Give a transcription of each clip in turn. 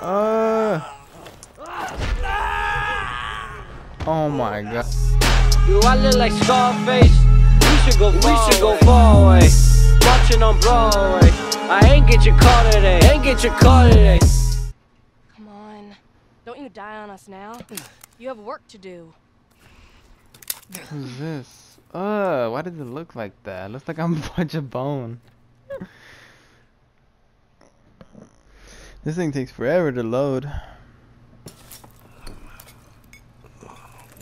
Uh. Oh my god. Do I look like Scarface? We should go far, we should go far away. Watching on Broadway. I ain't get your car today. Ain't get your car today. Come on. Don't you die on us now. You have work to do. Who's this? Uh, why does it look like that? looks like I'm a bunch of bone. This thing takes forever to load.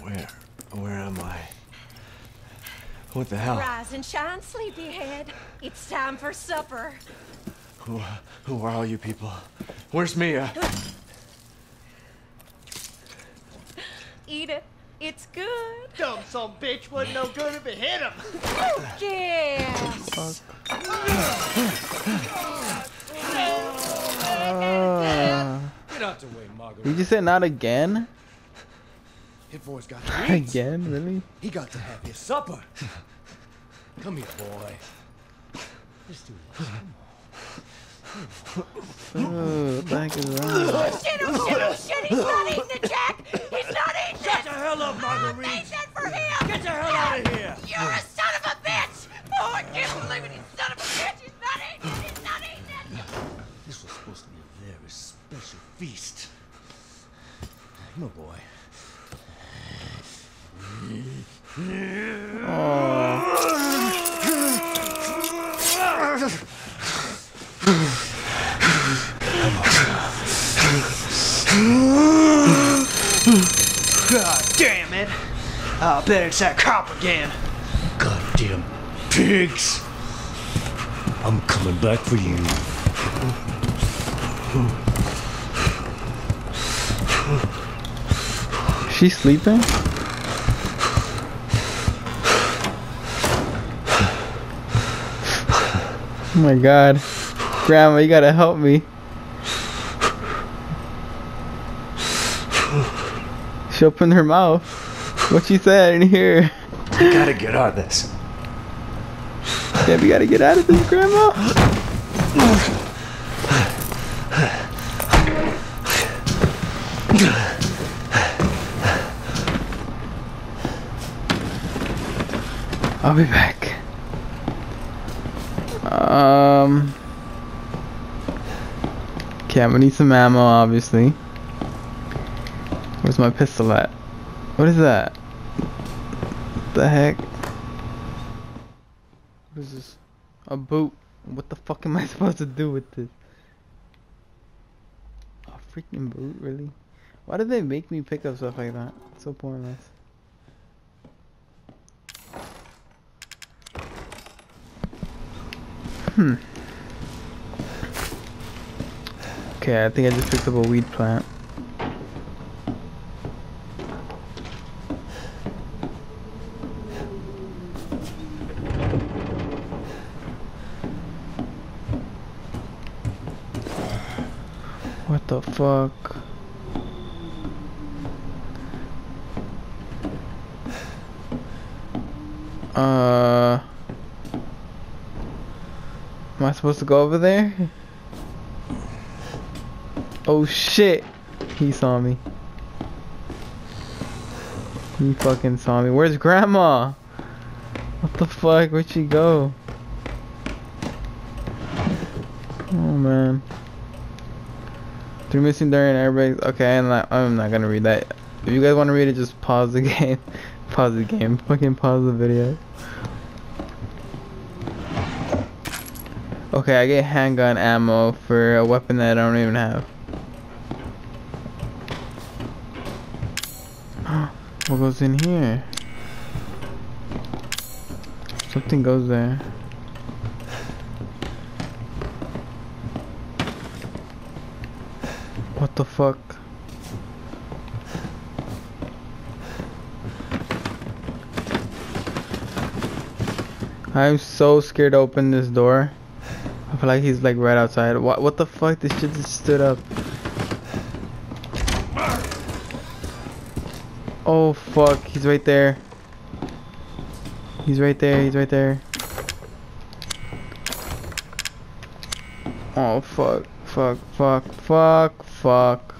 Where? Where am I? What the hell? Rise and shine, sleepyhead. It's time for supper. Who, who are all you people? Where's Mia? Eat it. It's good. Dumb some bitch wasn't no good if it hit him. Oh, yes. Uh, Get out the way, Marguerite. you just said not again? Hit boy's got to eat. Again? Really? He got to have his supper. Come here, boy. Let's do this. Oh, back is wrong. Shit, oh shit, oh shit, he's not eating it, Jack! He's not eating it! Shut the hell up, Oh, Marguerite. thank that for him! Get the hell out of here. You're a son of a bitch! Oh, I can't believe it, you son of a bitch! He's not eating it! He's not eating it! This was supposed to be a very special feast. On, boy. God damn it. I'll bet it's that cop again. Goddamn pigs! I'm coming back for you. She's sleeping? Oh my god. Grandma, you gotta help me. She opened her mouth. What she said in here. I gotta get out of this. Yeah, we gotta get out of this, Grandma. I'll be back. Um. Okay, I'm gonna need some ammo, obviously. Where's my pistol at? What is that? The heck? What is this? A boot. What the fuck am I supposed to do with this? A freaking boot, really? Why did they make me pick up stuff like that? It's so pointless. Hmm. Okay, I think I just picked up a weed plant. What the fuck? Uh, am I supposed to go over there? Oh shit! He saw me. He fucking saw me. Where's grandma? What the fuck? Where'd she go? Oh man. Three missing during everybody. Okay, I'm not, I'm not gonna read that. If you guys want to read it, just pause the game. pause the game. Fucking pause the video. Okay, I get handgun ammo for a weapon that I don't even have. what goes in here? Something goes there. What the fuck? I'm so scared to open this door. Like he's like right outside. What what the fuck? This shit just stood up. Oh fuck, he's right there. He's right there, he's right there. Oh fuck. fuck, fuck, fuck, fuck.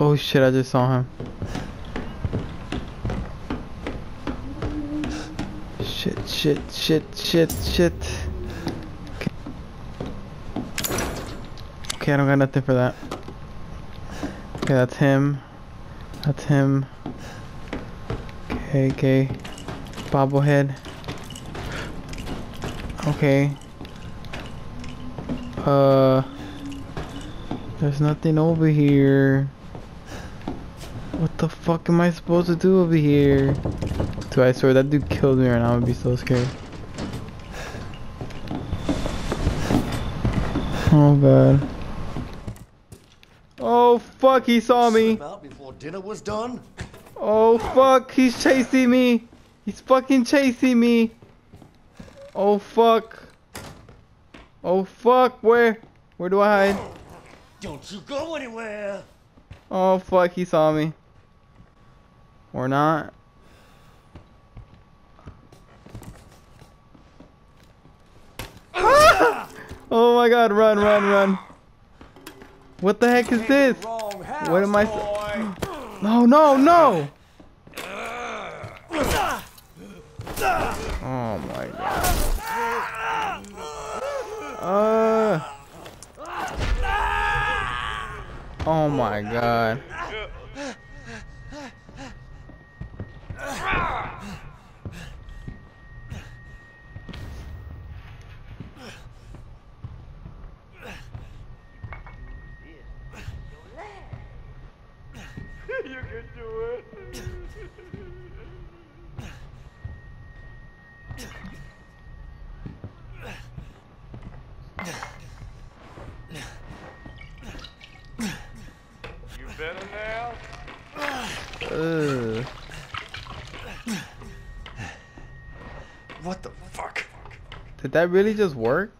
Oh shit, I just saw him. Shit, shit, shit, shit, okay, I don't got nothing for that. Okay, that's him. That's him. Okay, okay. Bobblehead. Okay. Uh. There's nothing over here. What the fuck am I supposed to do over here? I swear that dude killed me right now. I'd be so scared. Oh god. Oh fuck, he saw me. Before dinner was done? Oh fuck, he's chasing me. He's fucking chasing me. Oh fuck. Oh fuck, where? Where do I hide? Don't you go anywhere. Oh fuck, he saw me. Or not. Oh my god, run, run, run. What the heck is this? What am I... No, no, no! Oh my god. Uh. Oh my god. That really just work?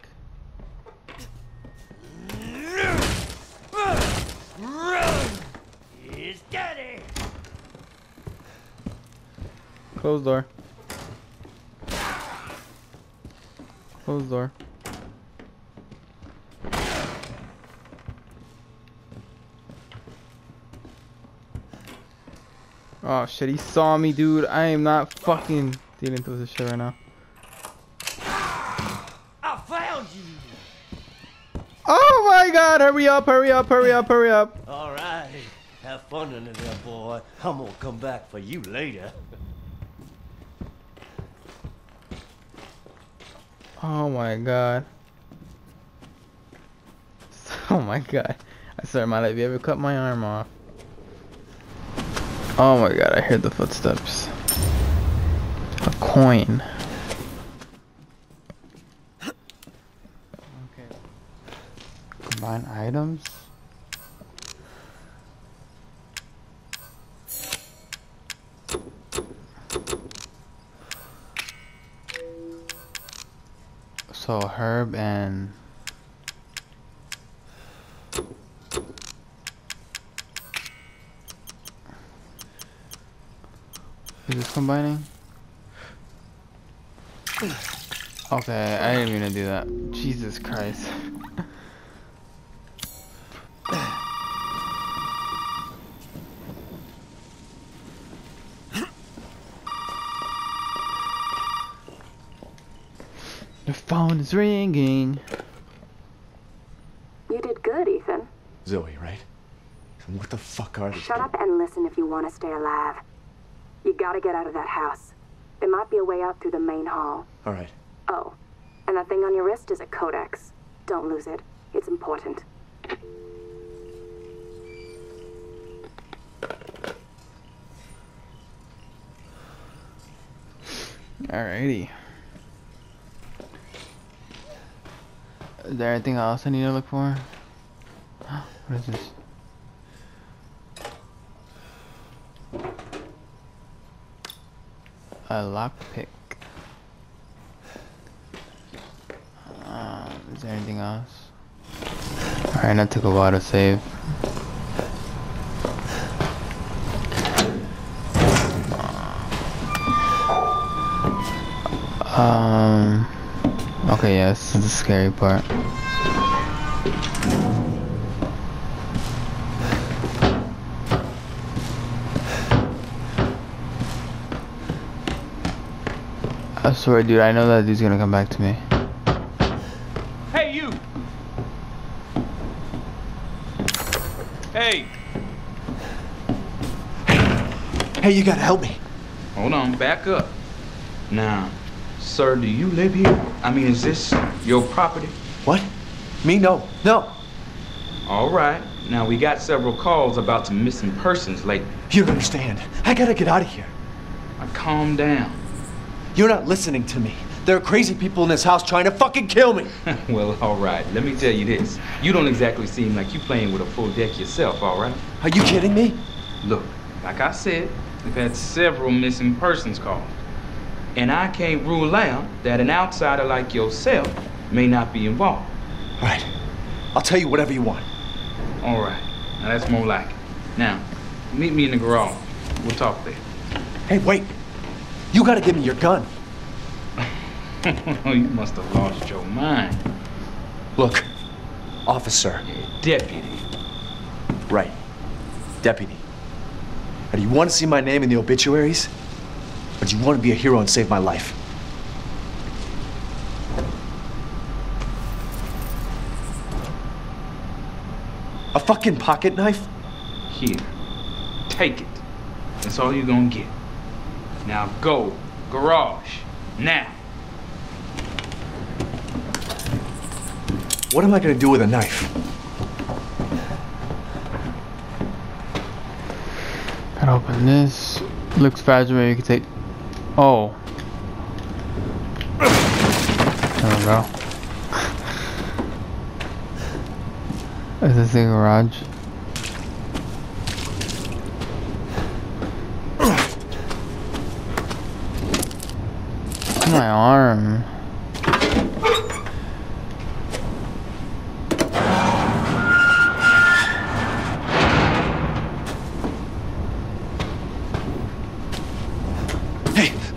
Close door. Close door. Oh shit, he saw me, dude. I am not fucking dealing with this shit right now. I found you. Oh my god, hurry up, hurry up, hurry up, hurry up. All right. Have fun under there, boy. I'm gonna come back for you later. Oh my god. Oh my god. I swear my life, you ever cut my arm off? Oh my god, I heard the footsteps. A coin. Okay. Items? So herb and Is this combining? Okay, I didn't mean to do that. Jesus Christ. The phone is ringing. You did good, Ethan. Zoe, right? And what the fuck are these Shut up and listen if you want to stay alive. You gotta get out of that house. There might be a way out through the main hall. All right. Oh, and that thing on your wrist is a codex. Don't lose it. It's important. Alrighty. Is there anything else I need to look for? What is this? A lockpick. Um, is there anything else? Alright, that took a while to save. Um. Okay, yes, this is the scary part. I swear, dude, I know that dude's gonna come back to me. Hey, you! Hey! Hey, you gotta help me. Hold on, back up. Now, sir, do you live here? I mean, is this your property? What? Me? No. No. All right. Now, we got several calls about some missing persons lately. You don't understand. I gotta get out of here. Now, calm down. You're not listening to me. There are crazy people in this house trying to fucking kill me. well, all right. Let me tell you this. You don't exactly seem like you playing with a full deck yourself, all right? Are you kidding me? Look, like I said, we've had several missing persons calls. And I can't rule out that an outsider like yourself may not be involved. All right. I'll tell you whatever you want. All right. Now that's more like it. Now, meet me in the garage. We'll talk there. Hey, wait. You gotta give me your gun. you must have lost your mind. Look, officer. Deputy. Right. Deputy. Now, do you want to see my name in the obituaries? Or do you want to be a hero and save my life? A fucking pocket knife? Here. Take it. That's all you're gonna get. Now go. Garage. Now. What am I gonna do with a knife? Gotta open this. Looks fragile, maybe you can take. Oh. There we go. Is this a garage? My arm.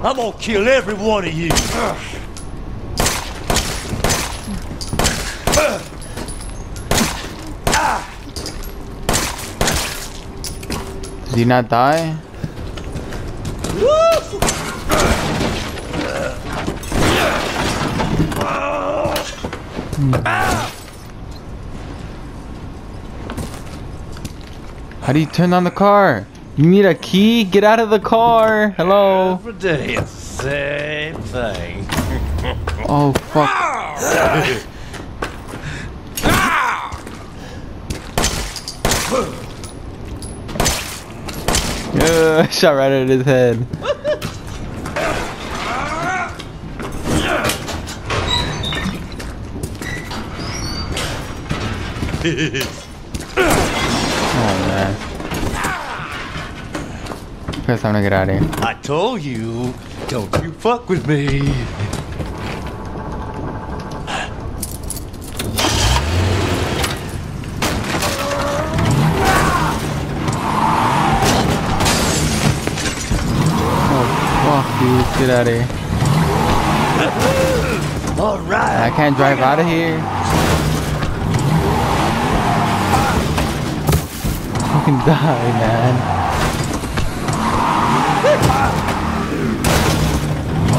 I'm gonna kill every one of you. Did he not die? How do you turn on the car? You need a key? Get out of the car. Hello. Every day, it's the same thing. Oh fuck. Yeah, uh, shot right at his head. Oh Guess I'm gonna get out of here. I told you, don't you fuck with me. Oh fuck, dude, get out of here. All right. I can't drive out of here. Fucking die, man.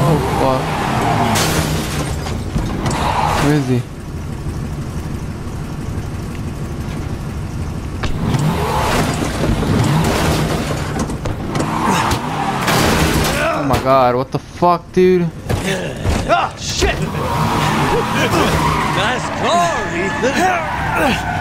Oh fuck. Where is he? Oh my god, what the fuck, dude? Ah, shit! nice car, Ethan.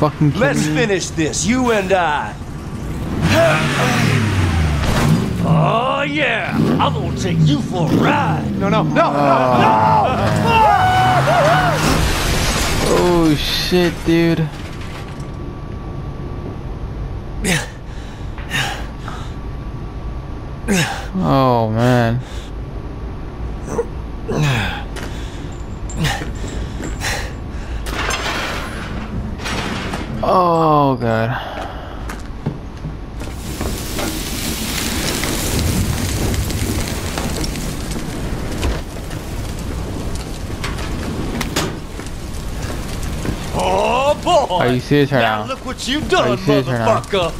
Fucking Let's me? finish this, you and I. Oh yeah, I'm gonna take you for a ride. No, no, no, no, no, ah. Oh shit, dude. Oh man. Oh god. Oh boy. Are you serious right now now? look what you done, you serious right now? motherfucker.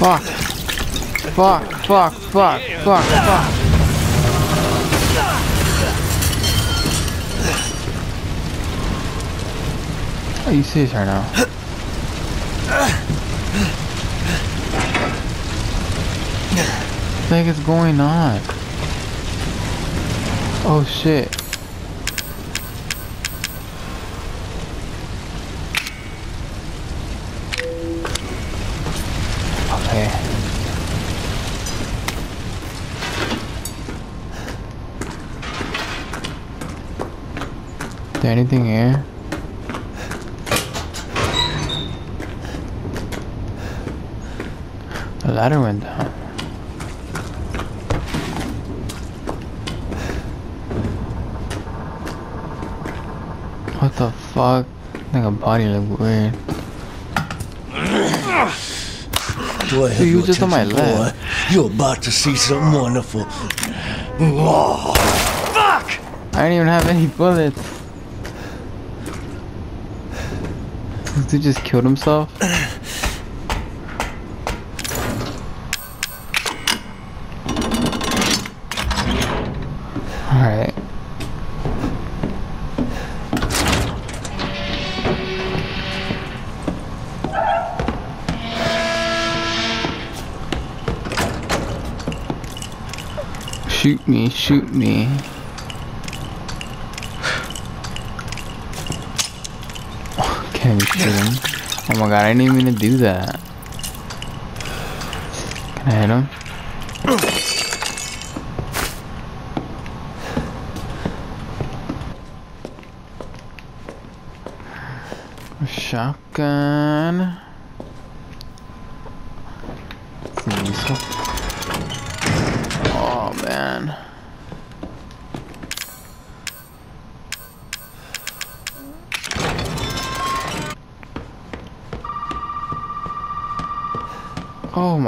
Fuck. Fuck, fuck, fuck, fuck, fuck. Are you serious right now? What the heck is going on? Oh shit. Anything here? The ladder went down. What the fuck? I think a body look weird. Do I have Dude, you just on my left. boy? You're about to see something wonderful. Fuck! I don't even have any bullets. This dude just killed himself? Alright. Shoot me, shoot me. Oh my god, I didn't even mean to do that. Can I hit him? Shotgun.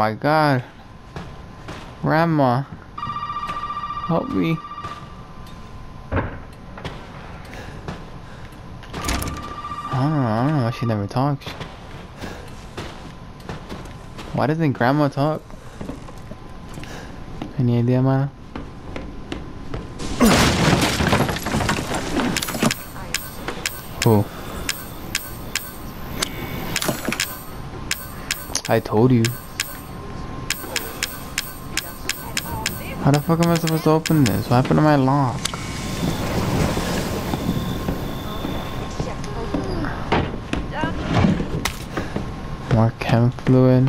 My god. Grandma. Help me. I don't know, I don't know she never talks. Why doesn't grandma talk? Any idea, Maya? Who? I told you. How the fuck am I supposed to open this? What happened to my lock? More chem fluid.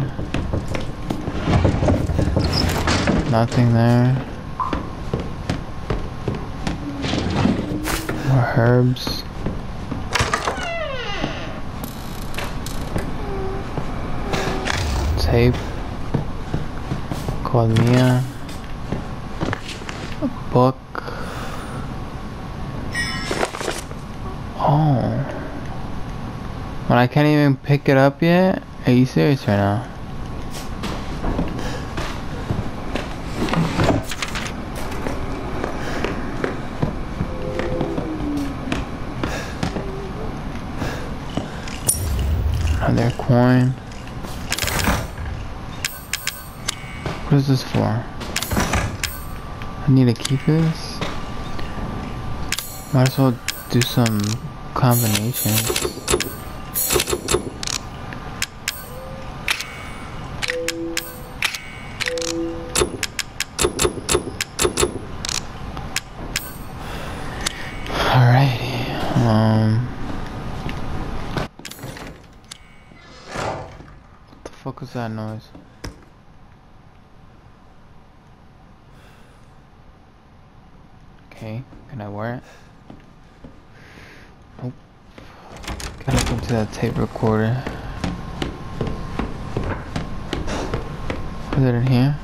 Nothing there. More herbs. Tape. Called Mia. A book. Oh. But I can't even pick it up yet? Are you serious right now? Another coin. What is this for? I need to keep this? Might as well do some combinations. Um. What the fuck was that noise? Tape recorder. Is it in here?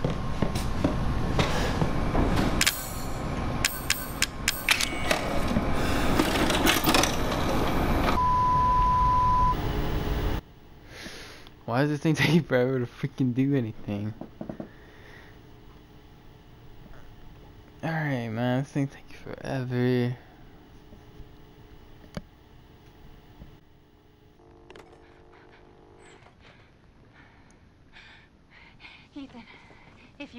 Why does this thing take forever to freaking do anything? Alright man, this thing takes forever. Ethan, if you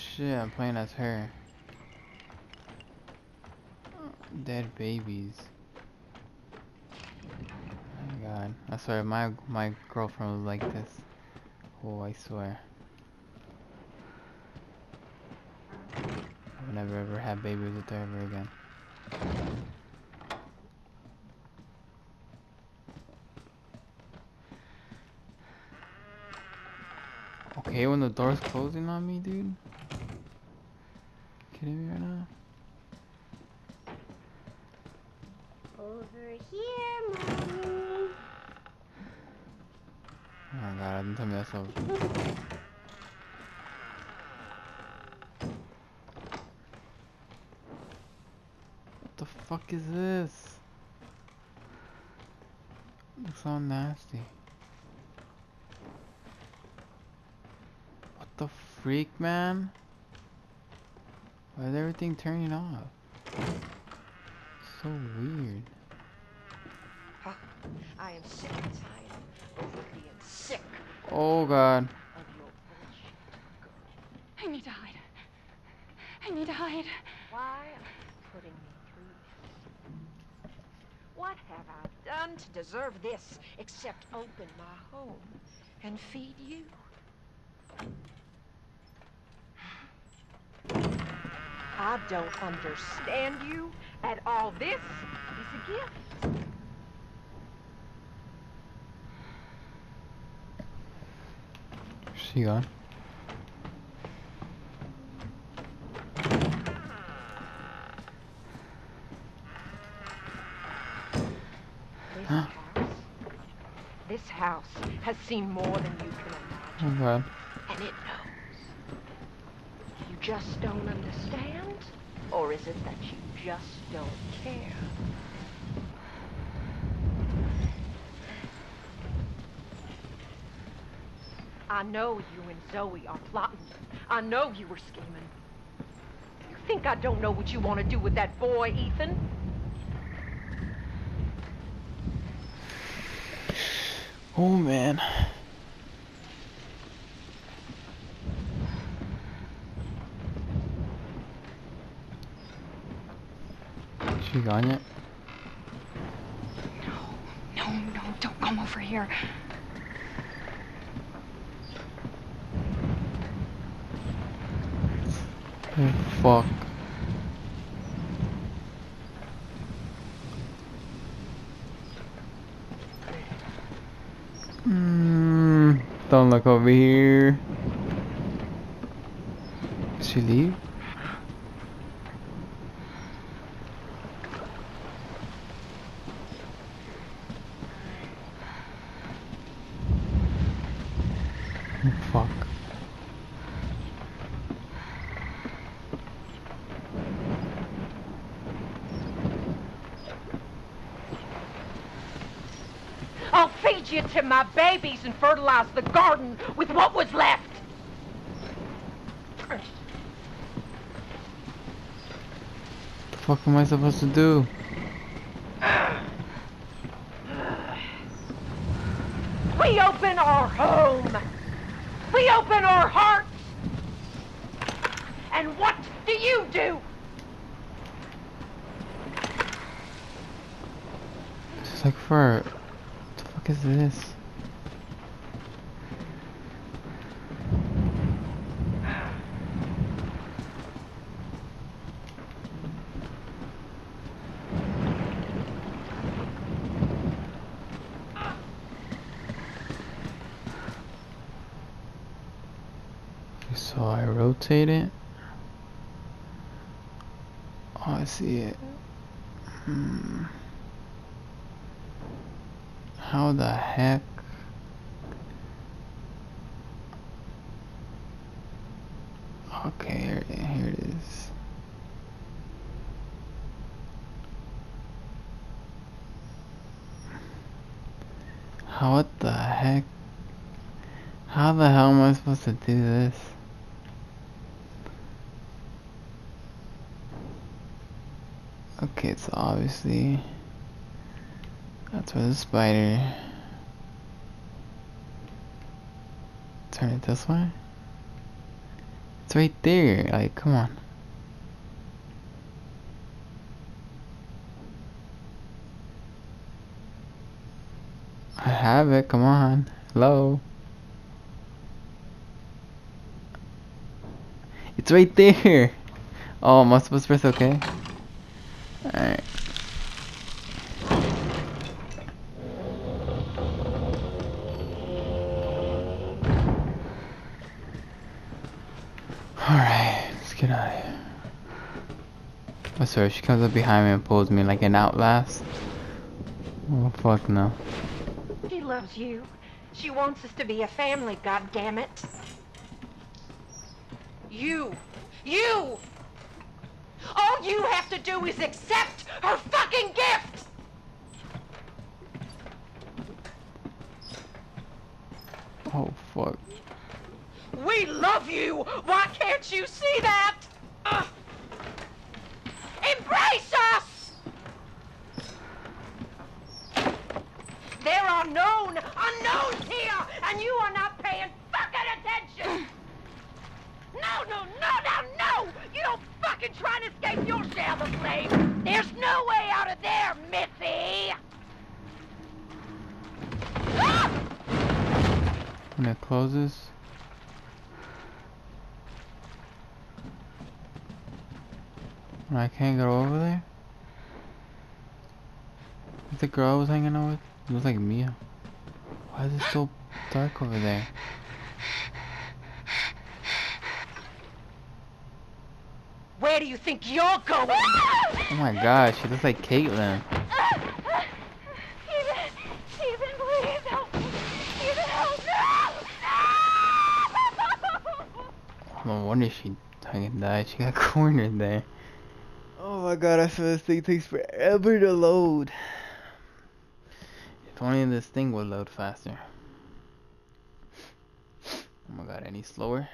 Shit, I'm playing as her. Dead babies. Oh my god. I swear my my girlfriend was like this. Oh I swear. I'll never ever have babies with her ever again. Okay, when the door's closing on me, dude. Kidding me right now? Over here, mommy. Oh my god, don't tell me that's over. What the fuck is this? Looks so nasty. What the freak, man? Why is everything turning off? So weird. I am sick and tired of being sick Oh god. of your bullshit. I need to hide. I need to hide. Why are you putting me through this? What have I done to deserve this except open my home and feed you? I don't understand you at all. This is a gift. She gone. This house, this house has seen more than you can imagine, god. and it knows. You just don't understand, or is it that you just don't care? I know you and Zoe are plotting. I know you were scheming. You think I don't know what you want to do with that boy, Ethan? Oh man. She gone yet? No, no, don't come over here. Oh fuck. Mm, don't look over here. Did she leave? Oh, fuck. I'll feed you to my babies and fertilize the garden with what was left. The fuck am I supposed to do? We open our home. We open our hearts. And what do you do? It's like for what the fuck is this? So I rotate it. Oh, I see it. Hmm. How the heck? Okay, here, here it is. How, what the heck? How the hell am I supposed to do this? It's obviously that's where the spider. Turn it this way. It's right there. Like, come on. I have it. Come on. Hello. It's right there. Oh, am I supposed to press okay? If she comes up behind me and pulls me like an outlast. Oh, fuck no. She loves you. She wants us to be a family, God damn it. You! You! All you have to do is accept her fucking gift! Oh, fuck. We love you! Why can't you see that? Embrace us! There are known unknowns here, and you are not paying fucking attention! No, no, no, no, no! You don't fucking try and escape your share of the flame! There's no way out of there, Missy! Ah! When it closes. I can't go over there? Is the girl I was hanging out with? It looks like Mia. Why is it so dark over there? Where do you think you're going? Oh my god, she looks like Caitlyn. Stephen, Stephen, please help me. Stephen, help me. No wonder she fucking died. She got cornered there. Oh my god, I feel this thing takes forever to load. If only this thing would load faster. Oh my god, any slower?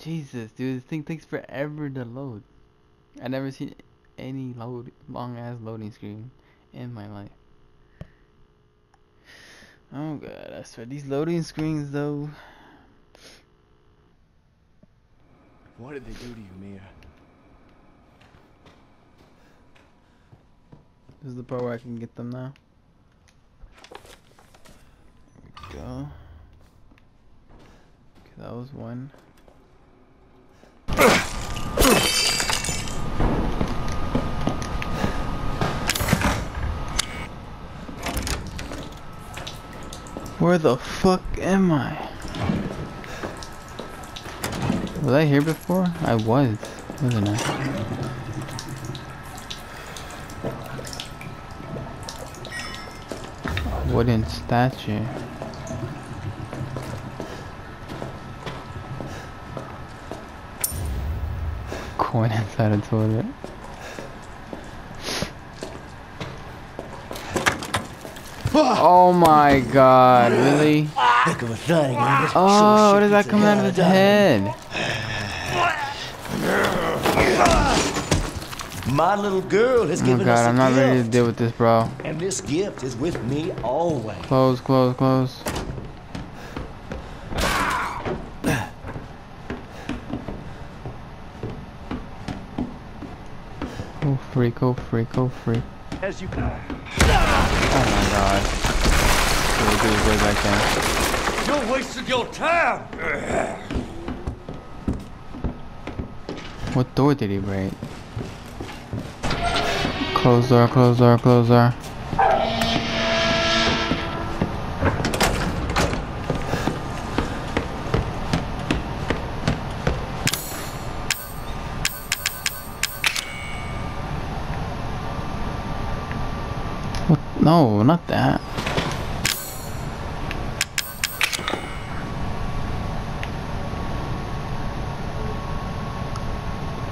Jesus, dude, this thing takes forever to load. I never seen any load long ass loading screen in my life. Oh god, I swear these loading screens though. What did they do to you, Mia? This is the part where I can get them now. There we go. Okay, that was one. Where the fuck am I? Was I here before? I was, wasn't I? Wooden statue. Coin inside a toilet. Oh my god, really? Heck of a thing. Oh, what does that come out of his head? My little girl has Oh given us god, a I'm not gift. ready to deal with this, bro this gift is with me always. Close, close, close. Go free, go free, go free. As you can. Oh my god. We'll do way back then. You wasted your time! What door did he break? Close door, close door, close door. Not that.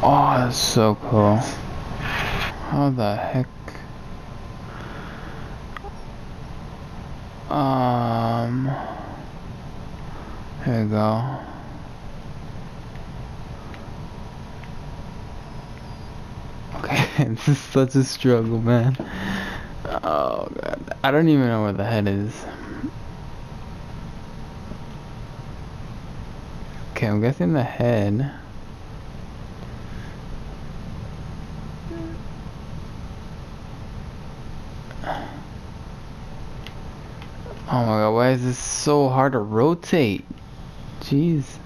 Oh, that's so cool. How the heck? Um, here we go. Okay, this is such a struggle, man. I don't even know where the head is. Okay, I'm guessing the head. Oh my god, why is this so hard to rotate? Jeez.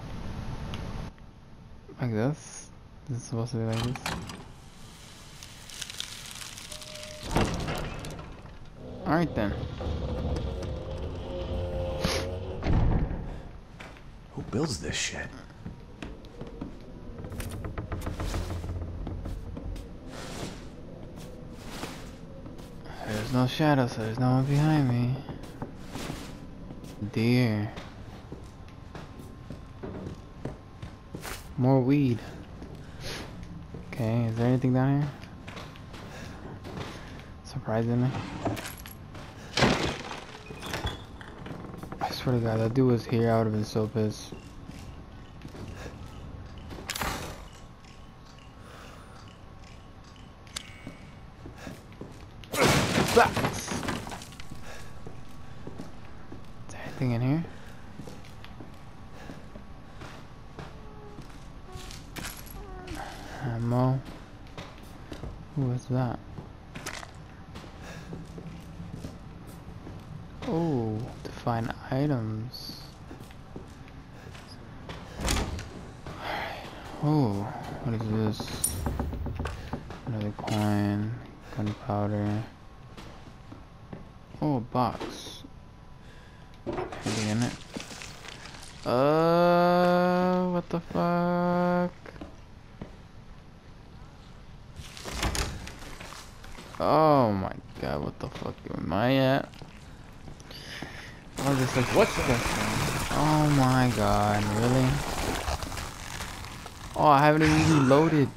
Like this? This is supposed to be like this? Alright then. Who builds this shit? There's no shadow, so there's no one behind me. Dear. More weed. Okay, is there anything down here? Surprisingly. Swear to god, that dude was here, I would have been so pissed. Is there anything in here? Ammo. Who is that? Oh, find items. Alright. Oh, what is this? Another coin, gunpowder. Oh, a box. Anything in it? Uh, what the fuck? Oh my god, what the fuck am I at? Oh, this looks What's disgusting. Oh my god, really? Oh, I haven't even loaded.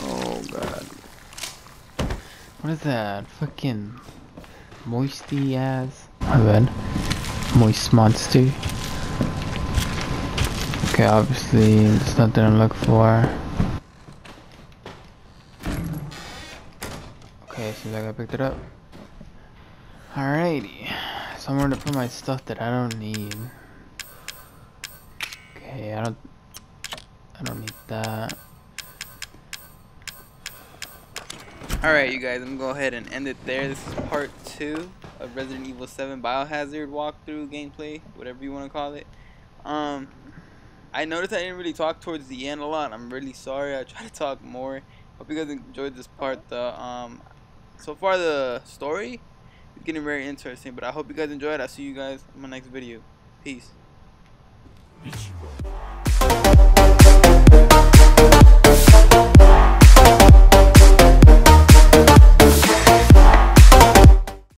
Oh god. What is that? Fucking moisty ass. My bad. Moist monster. Okay, obviously there's nothing to look for. Okay, seems like I picked it up. Alrighty. Somewhere to put my stuff that I don't need. Okay, I don't I don't need that. Alright you guys, I'm gonna go ahead and end it there. This is part two of Resident Evil 7 Biohazard walkthrough gameplay, whatever you want to call it. Um, I noticed I didn't really talk towards the end a lot. I'm really sorry. I try to talk more. Hope you guys enjoyed this part. The um, so far the story is getting very interesting. But I hope you guys enjoyed. I'll see you guys in my next video. Peace.